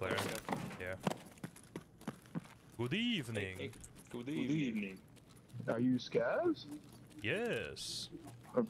Yeah. Good evening. Good evening. Good evening. Are you scavs? Yes. Uh,